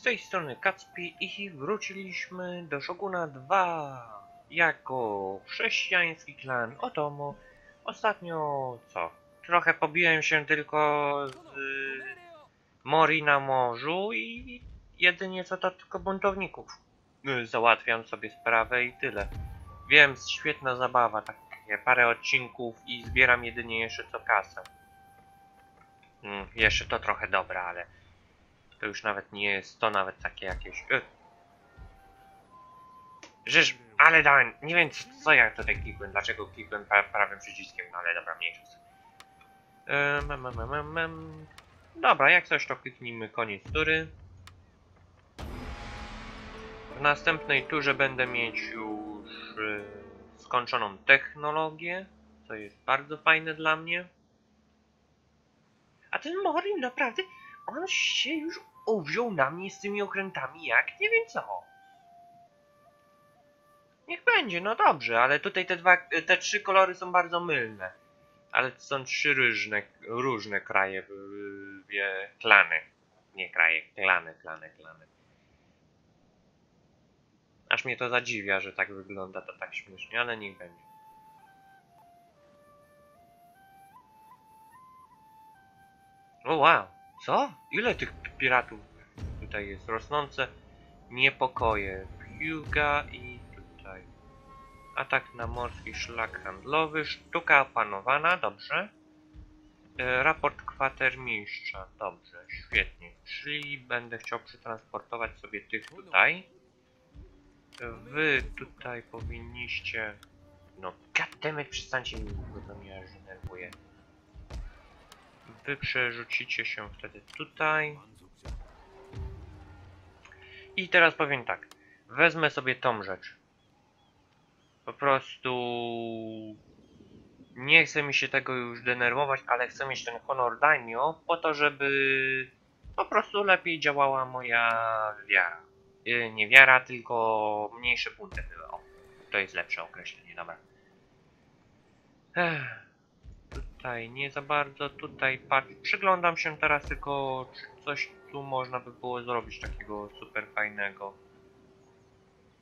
Z tej strony Kacpi i wróciliśmy do Shoguna 2 jako chrześcijański klan Otomo. Ostatnio co? Trochę pobiłem się tylko z Mori na morzu i jedynie co to tylko buntowników. Y, Załatwiam sobie sprawę i tyle. Wiem, świetna zabawa, takie parę odcinków i zbieram jedynie jeszcze co kasę. Mm, jeszcze to trochę dobra, ale to już nawet nie jest to nawet takie jakieś... Y. Żeż, ale dałem, nie wiem co, ja tutaj klikłem, dlaczego klikłem pra prawym przyciskiem, no ale dobra, mniejsza em. Dobra, jak coś to kliknijmy koniec tury. W następnej turze będę mieć już y, skończoną technologię, co jest bardzo fajne dla mnie. A ten Morin naprawdę, on się już uwziął na mnie z tymi okrętami jak nie wiem co. Niech będzie, no dobrze, ale tutaj te dwa, te trzy kolory są bardzo mylne. Ale to są trzy różne, różne kraje, yy, klany. Nie kraje, klany, klany, klany. Aż mnie to zadziwia, że tak wygląda to tak śmiesznie, ale niech będzie. O wow, co? Ile tych piratów tutaj jest? Rosnące niepokoje. Piuga i tutaj. Atak na morski szlak handlowy. Sztuka opanowana, dobrze. E, raport kwatermistrza, dobrze, świetnie. Czyli będę chciał przetransportować sobie tych tutaj. Wy tutaj powinniście... No, goddammit, przestańcie mi mówić, bo to mnie aż. Wy przerzucicie się wtedy tutaj. I teraz powiem tak. Wezmę sobie tą rzecz. Po prostu... Nie chce mi się tego już denerwować, ale chcę mieć ten honor daimyo po to, żeby po prostu lepiej działała moja wiara. Yy, nie wiara, tylko mniejsze bunty były. O, to jest lepsze określenie, dobra. Ech, tutaj nie za bardzo, tutaj patrz, przyglądam się teraz tylko, czy coś tu można by było zrobić takiego super fajnego.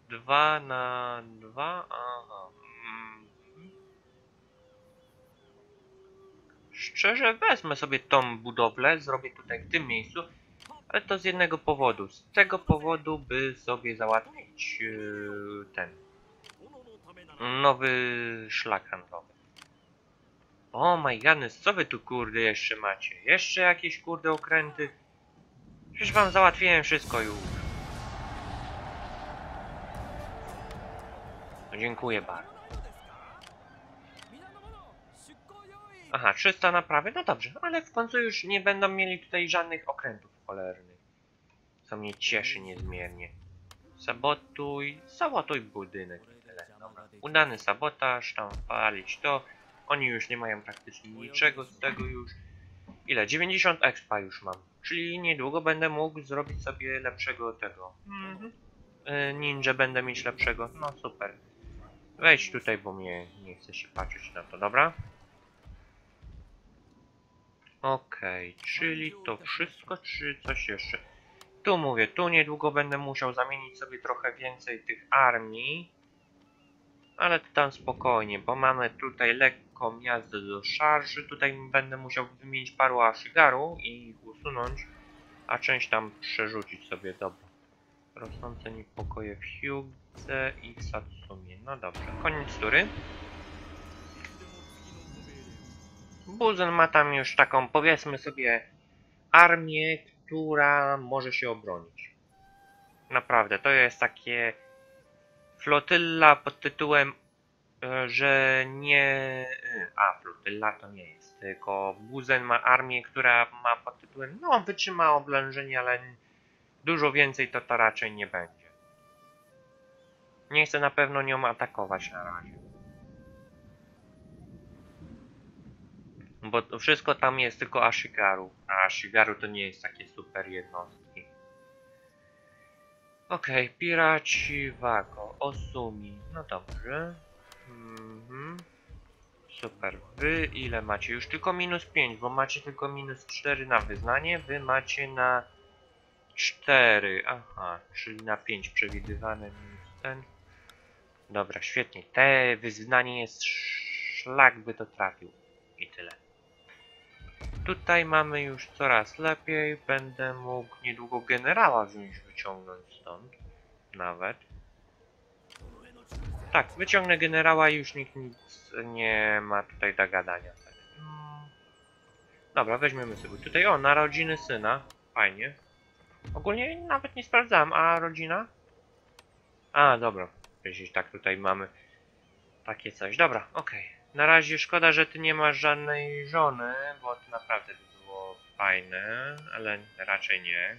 Dwa na dwa, aha. Mm. Szczerze wezmę sobie tą budowlę, zrobię tutaj w tym miejscu, ale to z jednego powodu. Z tego powodu, by sobie załatwić yy, ten nowy szlak handlowy. O my goodness, co wy tu kurde jeszcze macie? Jeszcze jakieś kurde okręty? Przecież wam załatwiłem wszystko już. No, dziękuję bardzo. Aha, 300 naprawy, no dobrze, ale w końcu już nie będą mieli tutaj żadnych okrętów cholernych. Co mnie cieszy niezmiernie. Sabotuj, sabotuj budynek. Udany sabotaż, tam palić to. Oni już nie mają praktycznie niczego z tego już. Ile? 90 expa już mam. Czyli niedługo będę mógł zrobić sobie lepszego tego. Mhm. Y, Ninja będę mieć lepszego. No super. Wejdź tutaj, bo mnie nie chce się patrzeć na to, dobra? Okej, czyli to wszystko, czy coś jeszcze? Tu mówię, tu niedługo będę musiał zamienić sobie trochę więcej tych armii. Ale tam spokojnie, bo mamy tutaj lekką jazdę do szarży. Tutaj będę musiał wymienić paru ashigaru i ich usunąć, a część tam przerzucić sobie, dobra. Rosnące niepokoje w Hyuge i w Satsumie. No dobrze, koniec tury. Buzen ma tam już taką, powiedzmy sobie, armię, która może się obronić. Naprawdę, to jest takie flotylla pod tytułem, e, że nie... e, A, flotylla to nie jest, tylko Buzen ma armię, która ma pod tytułem, no wytrzyma oblężenie, ale dużo więcej to to raczej nie będzie. Nie chcę na pewno nią atakować na razie. Bo wszystko tam jest tylko Ashigaru, a Ashigaru to nie jest takie super jednostki. Okej, piraci Wago, Osumi, no dobrze. Mhm. Super, wy ile macie? Już tylko minus 5, bo macie tylko minus 4 na wyznanie, wy macie na 4, aha, czyli na 5 przewidywane minus ten. Dobra, świetnie. Te wyznanie jest szlak by to trafił. I tyle. Tutaj mamy już coraz lepiej. Będę mógł niedługo generała wziąć, wyciągnąć stąd. Nawet. Tak, wyciągnę generała i już nikt nic nie ma tutaj do gadania. Tak. Mm. Dobra, weźmiemy sobie tutaj. O, narodziny syna. Fajnie. Ogólnie nawet nie sprawdzałem, a rodzina? A, dobra. Jeśli tak tutaj mamy takie coś. Dobra, okej. Na razie szkoda, że ty nie masz żadnej żony, bo to naprawdę by było fajne, ale raczej nie.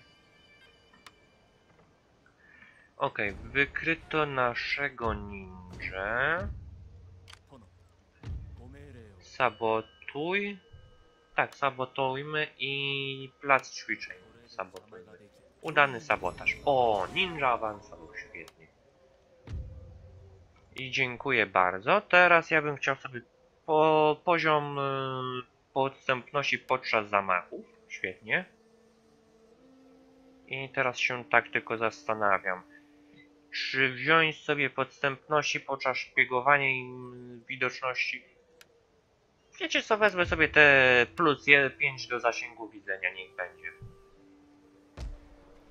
Okej, okay, wykryto naszego ninja. Sabotuj. Tak, sabotujmy i plac ćwiczeń sabotujmy. Udany sabotaż. O, ninja awansował, świetnie. I dziękuję bardzo. Teraz ja bym chciał sobie po, poziom y, podstępności podczas zamachów. Świetnie. I teraz się tak tylko zastanawiam. Czy wziąć sobie podstępności podczas szpiegowania i mm, widoczności? Wiecie co, wezmę sobie te plus 5 do zasięgu widzenia, niech będzie.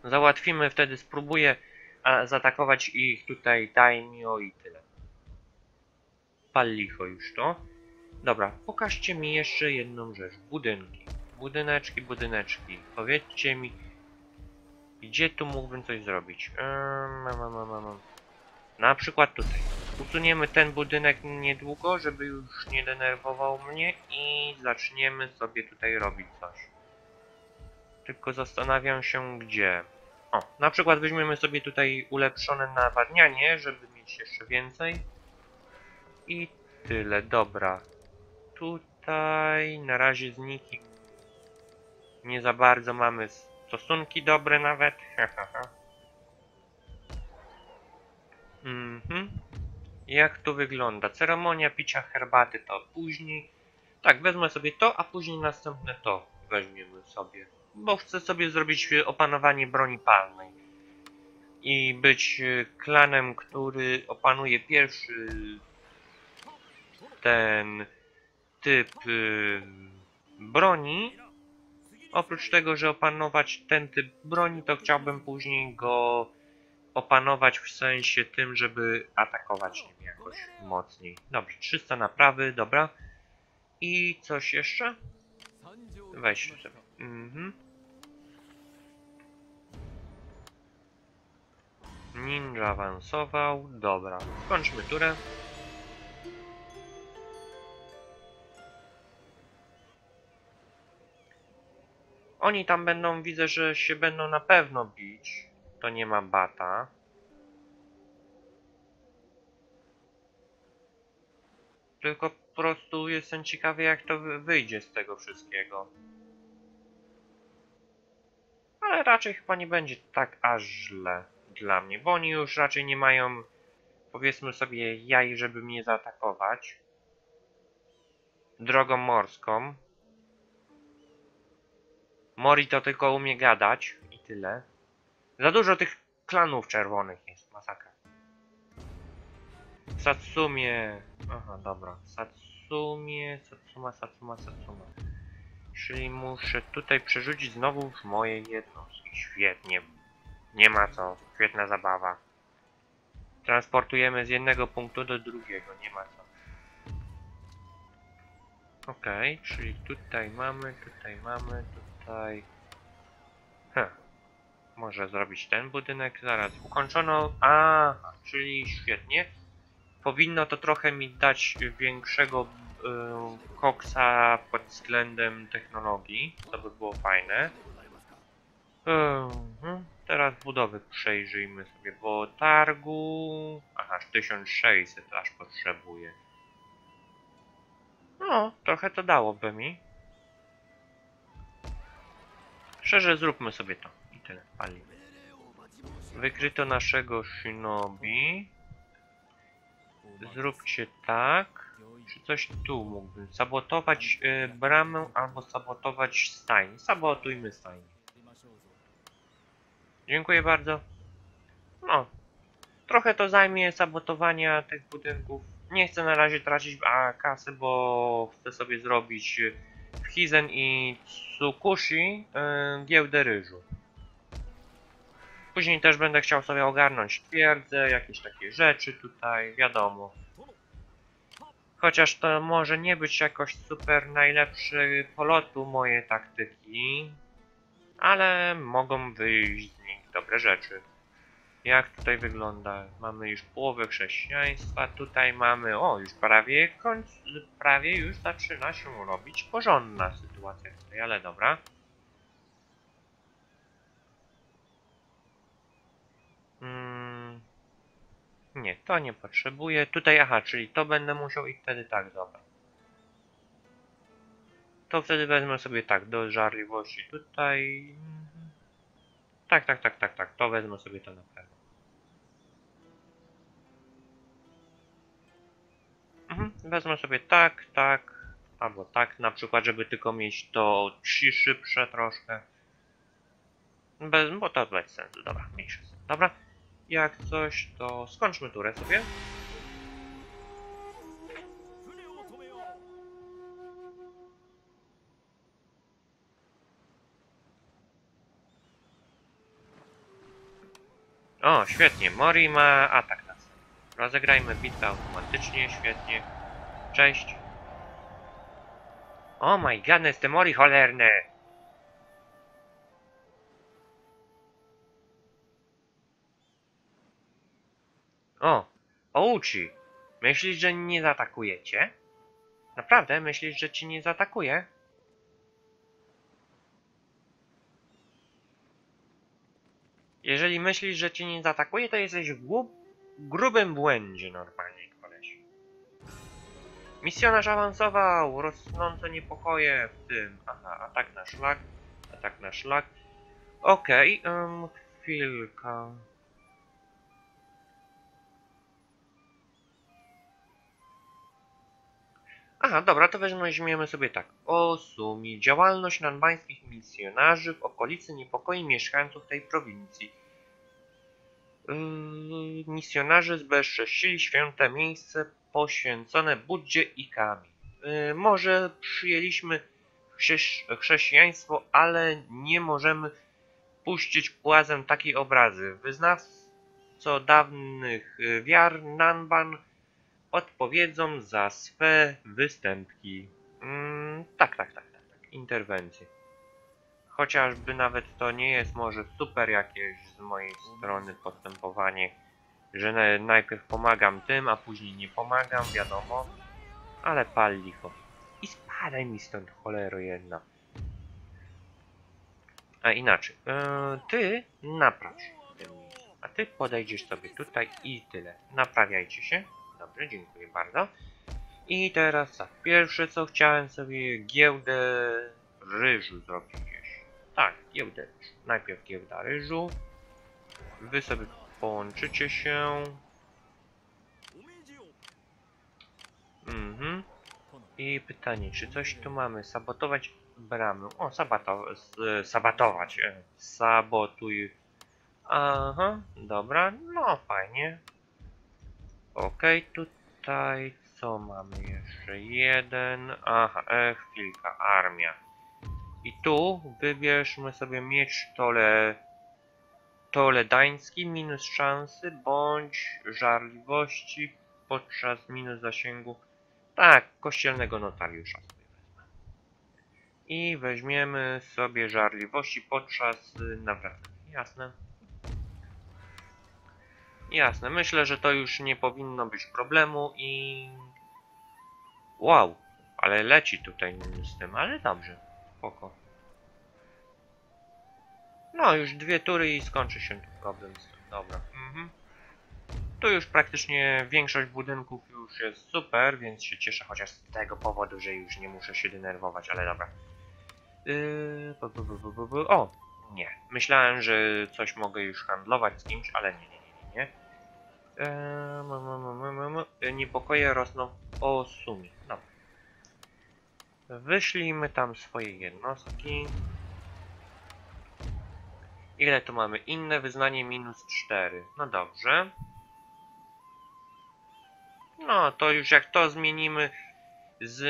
Załatwimy wtedy, spróbuję a, zaatakować ich tutaj daimyo i tyle. Pal licho już to. Dobra, pokażcie mi jeszcze jedną rzecz. Budynki. Budyneczki, budyneczki. Powiedzcie mi, gdzie tu mógłbym coś zrobić? Na przykład tutaj. Usuniemy ten budynek niedługo, żeby już nie denerwował mnie i zaczniemy sobie tutaj robić coś. Tylko zastanawiam się gdzie. O, na przykład weźmiemy sobie tutaj ulepszone nawadnianie, żeby mieć jeszcze więcej. I tyle, dobra. Tutaj na razie z nikim nie za bardzo mamy stosunki dobre nawet. mhm. Jak to wygląda? Ceremonia picia herbaty to później. Tak, wezmę sobie to, a później następne to weźmiemy sobie. Bo chcę sobie zrobić e, opanowanie broni palnej. I być e, klanem, który opanuje pierwszy ten typ y, broni. Oprócz tego, że opanować ten typ broni, to chciałbym później go opanować w sensie tym, żeby atakować nim jakoś mocniej. Dobrze, 300 naprawy, dobra. I coś jeszcze? Weź sobie. Mhm. Ninja awansował. Dobra. Skończmy turę. Oni tam będą, widzę, że się będą na pewno bić. To nie ma bata. Tylko po prostu jestem ciekawy, jak to wy- wyjdzie z tego wszystkiego. Ale raczej chyba nie będzie tak aż źle dla mnie, bo oni już raczej nie mają, powiedzmy sobie, jaj, żeby mnie zaatakować. Drogą morską. Mori to tylko umie gadać i tyle. Za dużo tych klanów czerwonych jest, masakra. Satsumie. Aha, dobra. Satsumie, Satsuma, Satsuma, Satsuma. Czyli muszę tutaj przerzucić znowu już moje jednostki. Świetnie. Nie ma co. Świetna zabawa. Transportujemy z jednego punktu do drugiego. Nie ma co. Okej, czyli tutaj mamy, tutaj mamy, tutaj... Hm. Może zrobić ten budynek zaraz. Ukończono... A, czyli świetnie. Powinno to trochę mi dać większego y, koksa pod względem technologii. To by było fajne. Mhm. Teraz budowy przejrzyjmy sobie, bo targu... Aha, 1600 aż potrzebuję. No, trochę to dałoby mi. Szczerze, zróbmy sobie to. I tyle, pali. Wykryto naszego shinobi. Zróbcie tak. Czy coś tu mógłbym? Sabotować y, bramę albo sabotować stajnię. Sabotujmy stajnię. Dziękuję bardzo. No. Trochę to zajmie sabotowania tych budynków. Nie chcę na razie tracić a, kasy, bo chcę sobie zrobić y, w Hizen i Tsukushi y, giełdę ryżu. Później też będę chciał sobie ogarnąć twierdzę, jakieś takie rzeczy tutaj, wiadomo. Chociaż to może nie być jakoś super najlepszy polotu moje taktyki, ale mogą wyjść z nich dobre rzeczy. Jak tutaj wygląda? Mamy już połowę chrześcijaństwa, tutaj mamy, o już prawie końc, prawie już zaczyna się robić porządna sytuacja tutaj, ale dobra. Mm, nie, to nie potrzebuję. Tutaj, aha, czyli to będę musiał i wtedy tak, dobra. To wtedy wezmę sobie tak, do żarliwości tutaj. Tak, tak, tak, tak, tak, to wezmę sobie to na pewno. Mhm. Wezmę sobie tak, tak, albo tak na przykład, żeby tylko mieć to trzy szybsze troszkę. Bez, bo to bez sensu, dobra, mniejsza Dobra, jak coś to skończmy turę sobie. O, świetnie, Mori ma atak Rozegrajmy bitwę automatycznie, świetnie. Cześć. O my godness, te Mori cholerne! O, Ouchi! Myślisz, że nie zaatakujecie? Naprawdę? Myślisz, że ci nie zaatakuje? Jeżeli myślisz, że cię nie zaatakuje, to jesteś gru- grubym błędzie normalnie, koleś. Misjonarz awansował! Rosnące niepokoje w tym. Aha, atak na szlak. Atak na szlak. Okej, okay, chwilka. Aha, dobra, to weźmiemy sobie tak. O działalność nanbańskich misjonarzy w okolicy niepokoi mieszkańców tej prowincji. Yy, misjonarze zbezcześcili święte miejsce poświęcone Buddzie i Kami. Yy, może przyjęliśmy chrześ chrześcijaństwo, ale nie możemy puścić płazem takiej obrazy. Wyznawco dawnych yy, wiar Nanban odpowiedzą za swe występki. Mm, tak, tak, tak, tak, tak. Interwencje. Chociażby nawet to nie jest może super jakieś z mojej strony postępowanie, że na- najpierw pomagam tym, a później nie pomagam, wiadomo. Ale pal licho. I spadaj mi stąd, cholero jedna. A inaczej, e, ty napraw się a ty podejdziesz sobie tutaj i tyle. Naprawiajcie się. Dobrze, dziękuję bardzo. I teraz tak, pierwsze co chciałem sobie giełdę ryżu zrobić giełdę. Najpierw giełda ryżu. Wy sobie połączycie się. Mhm. I pytanie, czy coś tu mamy? Sabotować bramy. O, sabato sabatować. E, sabotuj. Aha, dobra. No, fajnie. Okej, okay, tutaj co mamy jeszcze? Jeden. Aha, e, chwilka, armia. I tu wybierzmy sobie miecz tole. Toledański minus szansy bądź żarliwości podczas minus zasięgu tak, kościelnego notariusza sobie wezmę. I weźmiemy sobie żarliwości podczas y, nawracania. Jasne. Jasne, myślę, że to już nie powinno być problemu i... Wow, ale leci tutaj z tym, ale dobrze. Spoko. No, już dwie tury i skończy się problem tym. Dobra. Mhm. Tu już praktycznie większość budynków już jest super, więc się cieszę chociaż z tego powodu, że już nie muszę się denerwować, ale dobra. Yy. O, nie. Myślałem, że coś mogę już handlować z kimś, ale nie, nie, nie, nie. nie. Eee, mu, mu. Yy, Niepokoje rosną o sumie. Dobra. Wyślijmy tam swoje jednostki. Ile tu mamy? Inne wyznanie minus 4. No dobrze. No, to już jak to zmienimy z...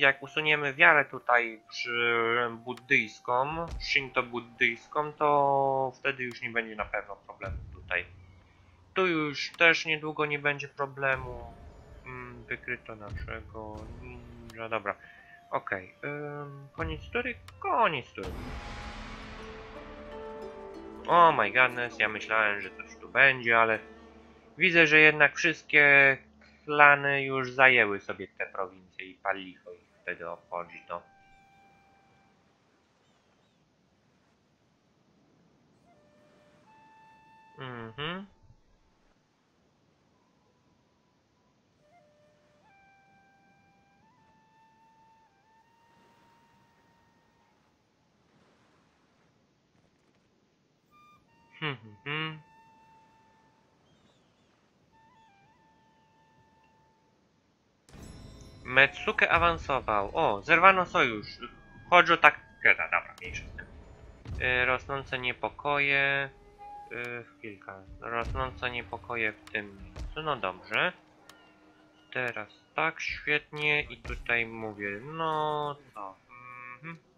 jak usuniemy wiarę tutaj przy buddyjską, shinto-buddyjską, to wtedy już nie będzie na pewno problemu tutaj. Tu już też niedługo nie będzie problemu. Mm, Wykryto naszego ninja, dobra. Okej, ym, koniec tury? Koniec tury. O my godness, ja myślałem, że coś tu będzie, ale widzę, że jednak wszystkie klany już zajęły sobie te prowincje i pal licho ich wtedy obchodzi to. Mhm. Hmm. Metsuke awansował. O, zerwano sojusz. Hojo Takeda, dobra, mniejsza z tym. Y, rosnące niepokoje. Y, chwilka. Rosnące niepokoje w tym miejscu. No dobrze. Teraz tak, świetnie. I tutaj mówię, no to. Y,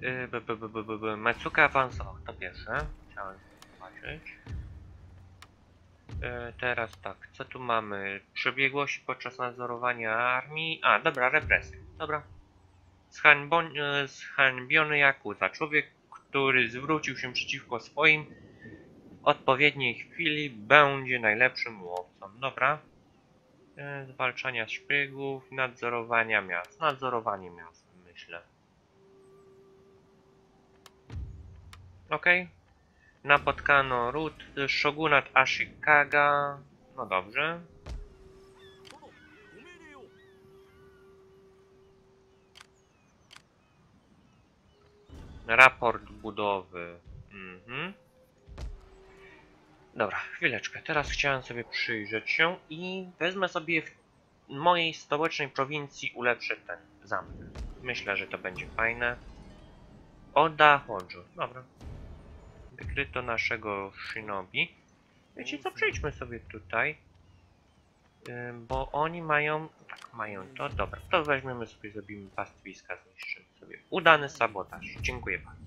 b, b, b, b, b, b. Metsuke awansował, to pierwsze. Chciałem zobaczyć. E, teraz tak, co tu mamy? Przebiegłości podczas nadzorowania armii. A, dobra, represje. Dobra. Zhańbo, e, zhańbiony Jakuza. Człowiek, który zwrócił się przeciwko swoim w odpowiedniej chwili będzie najlepszym łowcą. Dobra. E, zwalczania szpiegów, nadzorowania miast. Nadzorowanie miast, myślę. Ok. Napotkano ród Shogunat Ashikaga. No dobrze. Raport budowy. Mhm. Dobra, chwileczkę. Teraz chciałem sobie przyjrzeć się i wezmę sobie w mojej stołecznej prowincji ulepszę ten zamek. Myślę, że to będzie fajne. Oda Honjo. Dobra, wykryto naszego shinobi. Wiecie co, przejdźmy sobie tutaj. Bo oni mają... Tak, mają to. Dobra, to weźmiemy sobie, zrobimy pastwiska, zniszczymy sobie. Udany sabotaż. Dziękuję bardzo.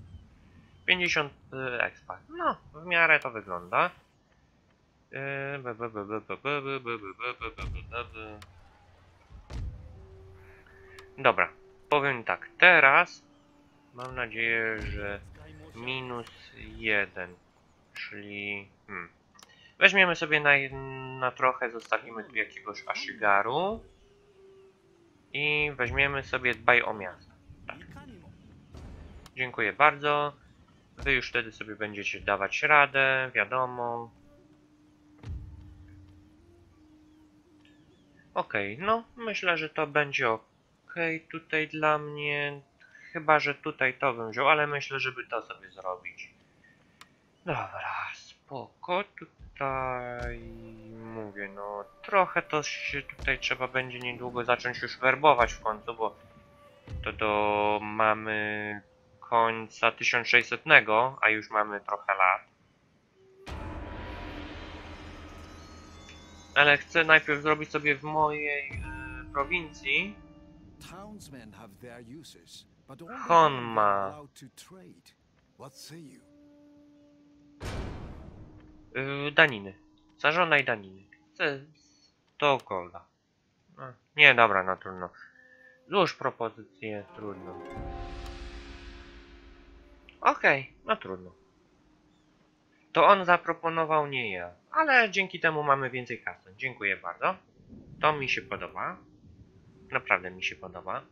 50 yy, expa. No, w miarę to wygląda. Dobra, powiem tak, teraz mam nadzieję, że minus 1, czyli... Hmm. Weźmiemy sobie na, na trochę, zostawimy tu jakiegoś Ashigaru i weźmiemy sobie dbaj o miasto. Tak. Dziękuję bardzo. Wy już wtedy sobie będziecie dawać radę, wiadomo. Ok, no myślę, że to będzie ok tutaj dla mnie. Chyba, że tutaj to bym wziął, ale myślę, żeby to sobie zrobić. Dobra, spoko. Tutaj mówię, no trochę to się tutaj trzeba będzie niedługo zacząć już werbować w końcu, bo to do mamy końca 1600, a już mamy trochę lat. Ale chcę najpierw zrobić sobie w mojej e, prowincji. Townsmen have their uses, Honma. to. What say you? e, daniny. Daniny. Chcę 100 golda. Nie, dobra, no trudno. Złóż propozycję, trudno. Okej, no trudno. To on zaproponował, nie ja. Ale dzięki temu mamy więcej kasy. Dziękuję bardzo. To mi się podoba. Naprawdę mi się podoba.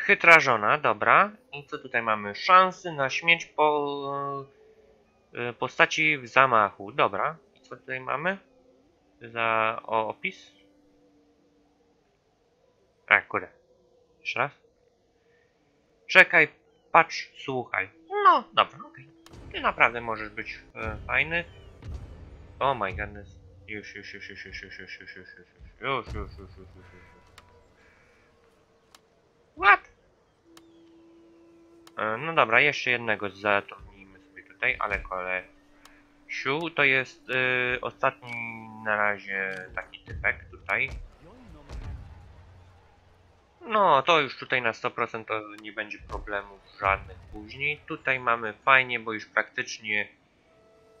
Chytra żona, dobra. I co tutaj mamy? Szansy na śmierć po e, postaci w zamachu. Dobra. I co tutaj mamy? za o, opis. A, kurde. Jeszcze raz. Czekaj, patrz, słuchaj. No, dobra, okej. Ty naprawdę możesz być e, fajny. Oh my goodness. Już, już, już, już, już, już, już, już, już, już, już, już, już, już, już, już. What? E, no dobra, jeszcze jednego zatrudnijmy sobie tutaj, ale kolesiu to jest y, ostatni na razie taki typek tutaj. No, to już tutaj na 100% nie będzie problemów żadnych później. Tutaj mamy fajnie, bo już praktycznie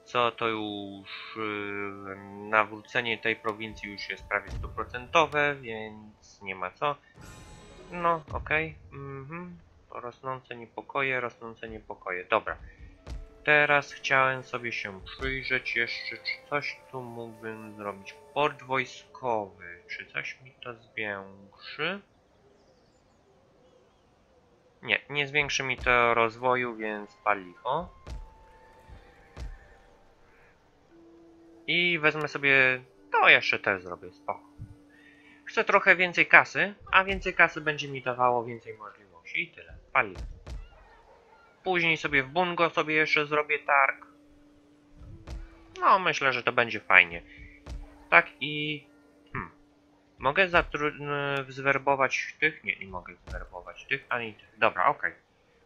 co to już yy, nawrócenie tej prowincji już jest prawie 100%, więc nie ma co. No, okej. Mhm. Rosnące niepokoje, rosnące niepokoje. Dobra. Teraz chciałem sobie się przyjrzeć jeszcze, czy coś tu mógłbym zrobić. Port wojskowy, czy coś mi to zwiększy? Nie, nie zwiększy mi to rozwoju, więc paliwo. I wezmę sobie... To jeszcze też zrobię, spoko. Chcę trochę więcej kasy, a więcej kasy będzie mi dawało więcej możliwości i tyle. Paliwo. Później sobie w Bungo sobie jeszcze zrobię targ. No, myślę, że to będzie fajnie. Tak i... Hmm. Mogę zatru... zwerbować tych? Nie, nie mogę zwerbować tych, ani tych. Dobra, okej. Okay.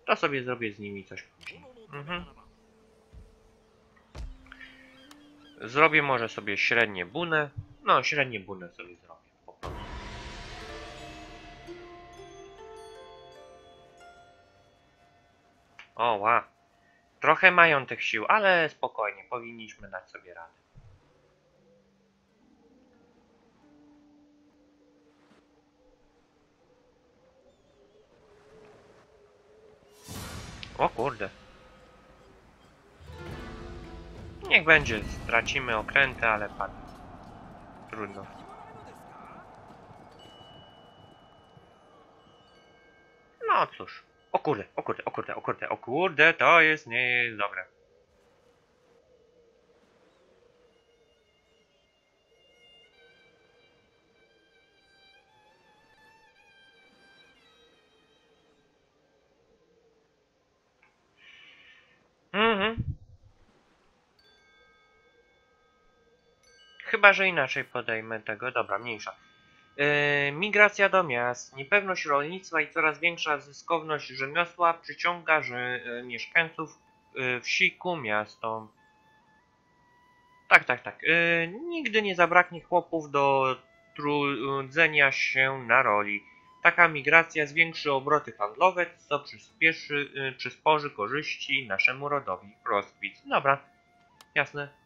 To sobie zrobię z nimi coś później. Mhm. Zrobię może sobie średnie bunę. No, średnie bunę sobie zrobię. O, ła. Trochę mają tych sił, ale spokojnie, powinniśmy dać sobie radę. O kurde. Niech będzie, stracimy okręty, ale padnie. Trudno. No cóż. O kurde, o kurde, o kurde, o kurde, o kurde, to jest nie jest dobre. Mhm. Chyba, że inaczej podejmę tego. Dobra, mniejsza. Yy, migracja do miast, niepewność rolnictwa i coraz większa zyskowność rzemiosła przyciąga że, yy, mieszkańców yy, wsi ku miastom. Tak, tak, tak. Nigdy nie zabraknie chłopów do trudzenia się na roli. Taka migracja zwiększy obroty handlowe, co przyspieszy, przysporzy korzyści naszemu rodowi. Rozkwit. Dobra, jasne.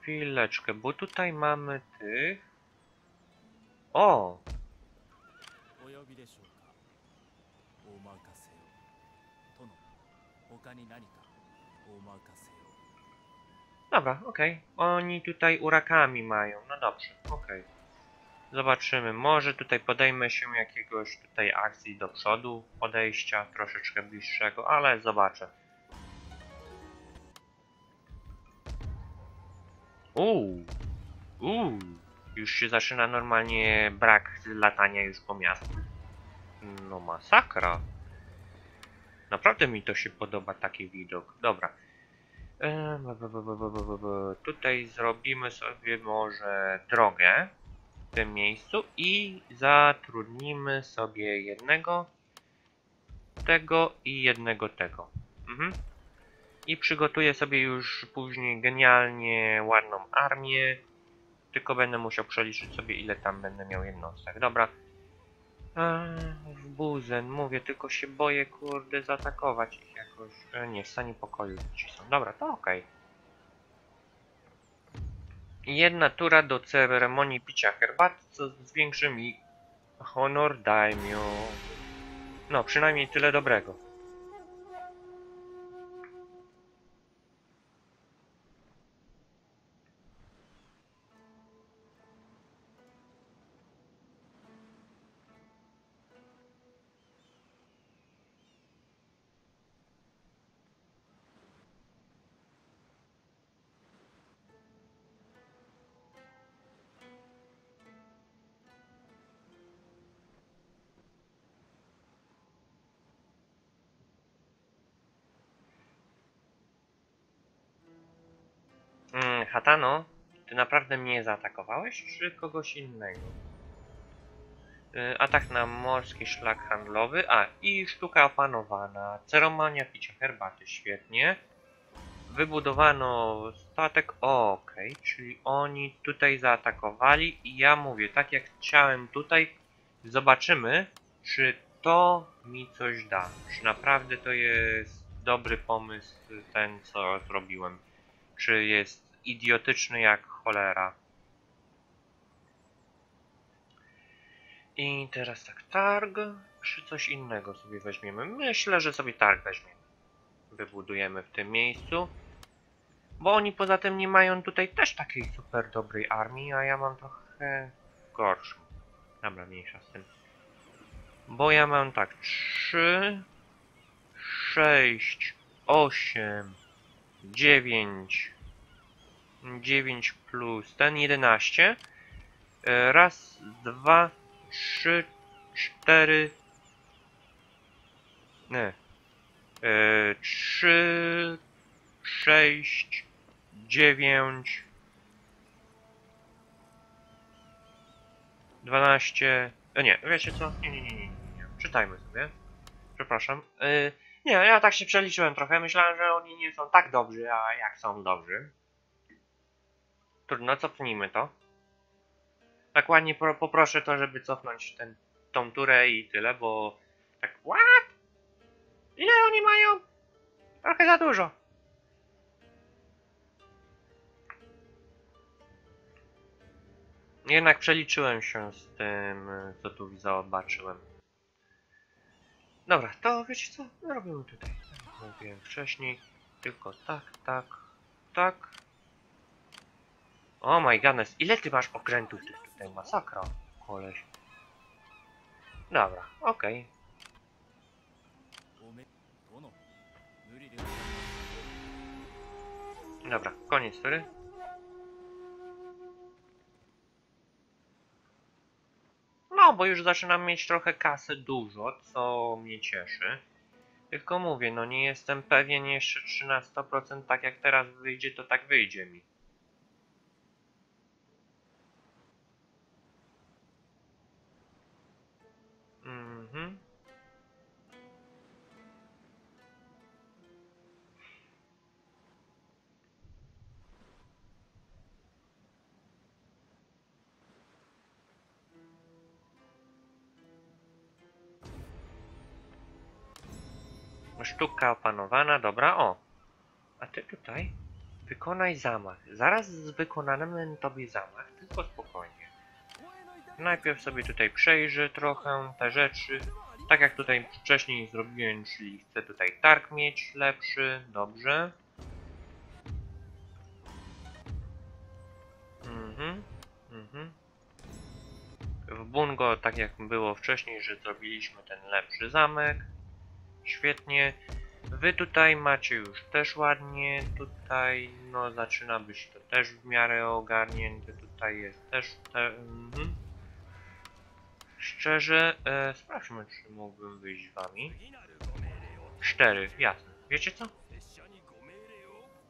Chwileczkę, bo tutaj mamy tych... O! Dobra, okej. Okay. Oni tutaj urakami mają. No dobrze, okej. Okay. Zobaczymy. Może tutaj podejmę się jakiegoś tutaj akcji do przodu, podejścia troszeczkę bliższego, ale zobaczę. Uuu, uuu, już się zaczyna normalnie brak latania już po miastu. No masakra. Naprawdę mi to się podoba taki widok. Dobra. Tutaj zrobimy sobie może drogę w tym miejscu i zatrudnimy sobie jednego tego i jednego tego. Mhm. I przygotuję sobie już później genialnie ładną armię. Tylko będę musiał przeliczyć sobie ile tam będę miał jednostek. Dobra. Eee, w buzen, mówię, tylko się boję, kurde, zaatakować ich jakoś. E, nie, w stanie pokoju ci są. Dobra, to okej. Jedna tura do ceremonii picia herbaty, co zwiększy mi honor daimyo. No, przynajmniej tyle dobrego. Hatano, ty naprawdę mnie zaatakowałeś, czy kogoś innego? Y, Atak na morski szlak handlowy. A, i sztuka opanowana. Ceremonia picia herbaty, świetnie. Wybudowano statek. Okej, czyli oni tutaj zaatakowali i ja mówię, tak jak chciałem tutaj, zobaczymy, czy to mi coś da. Czy naprawdę to jest dobry pomysł, ten co zrobiłem. Czy jest idiotyczny jak cholera. I teraz tak, targ, czy coś innego sobie weźmiemy? Myślę, że sobie targ weźmiemy. Wybudujemy w tym miejscu. Bo oni poza tym nie mają tutaj też takiej super dobrej armii, a ja mam trochę gorszą. Dobra, mniejsza z tym. Bo ja mam tak, 3, 6, 8, 9, 9 plus ten 11. E, Raz, dwa, trzy, cztery. Nie. E, Trzy, sześć, dziewięć. Dwanaście. E, nie, wiecie co? Nie, nie, nie, nie, nie. Czytajmy sobie. Przepraszam. E, nie, ja tak się przeliczyłem trochę. Myślałem, że oni nie są tak dobrzy, a jak są dobrzy. Trudno, cofnijmy to. Tak ładnie pro, poproszę to, żeby cofnąć ten, tą turę i tyle, bo tak what? Ile oni mają? Trochę za dużo. Jednak przeliczyłem się z tym, co tu zobaczyłem. Dobra, to wiecie co? Robimy tutaj. Tak mówiłem wcześniej. Tylko tak, tak, tak. Oh my goodness, ile ty masz okrętów? To tutaj masakra, koleś. Dobra, okej. Okay. Dobra, koniec tury. No, bo już zaczynam mieć trochę kasy dużo, co mnie cieszy. Tylko mówię, no nie jestem pewien jeszcze czy na 100% tak jak teraz wyjdzie, to tak wyjdzie mi. Sztuka opanowana, dobra, o. A ty tutaj wykonaj zamach. Zaraz z wykonanym tobie zamach, tylko spokojnie. Najpierw sobie tutaj przejrzę trochę te rzeczy. Tak jak tutaj wcześniej zrobiłem, czyli chcę tutaj targ mieć lepszy, dobrze. Mhm, mhm. W Bungo, tak jak było wcześniej, że zrobiliśmy ten lepszy zamek. Świetnie. Wy tutaj macie już też ładnie. Tutaj no zaczyna być to też w miarę ogarnięte. Tutaj jest też te, mhm. Szczerze, e, sprawdźmy czy mógłbym wyjść z wami. Cztery, jasne. Wiecie co?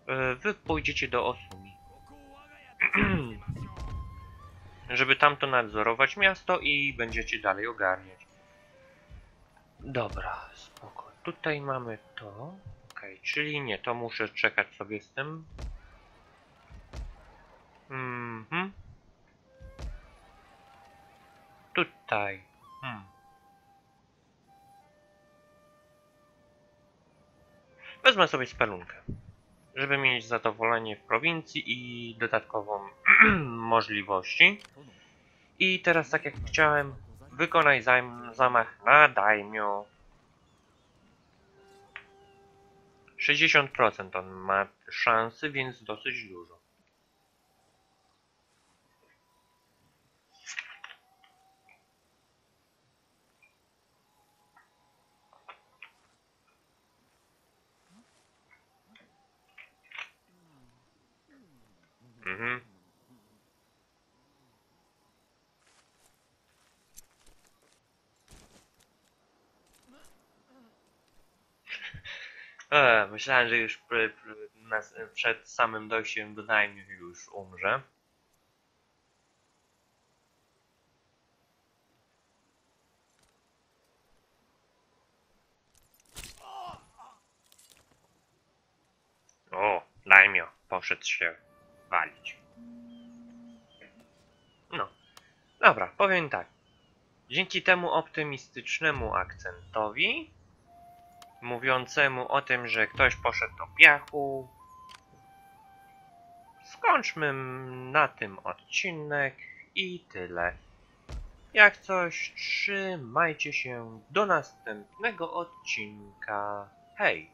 E, wy pójdziecie do Osumi. Żeby tamto nadzorować miasto i będziecie dalej ogarniać. Dobra, spoko. Tutaj mamy to. Okej, czyli nie, to muszę czekać sobie z tym. Mhm. Tutaj. Hmm. Wezmę sobie spelunkę, żeby mieć zadowolenie w prowincji i dodatkową możliwości. 殿 I teraz tak jak chciałem, wykonaj zamach na daimyo. 60% on ma szansy, więc dosyć dużo. Mhm. E, myślałem, że już pr, pr, na, przed samym dojściem do najmniej już umrze. O, Daimio poszedł się walić. No, dobra, powiem tak. Dzięki temu optymistycznemu akcentowi, mówiącemu o tym, że ktoś poszedł do piachu, skończmy na tym odcinek i tyle. Jak coś, trzymajcie się do następnego odcinka. Hej!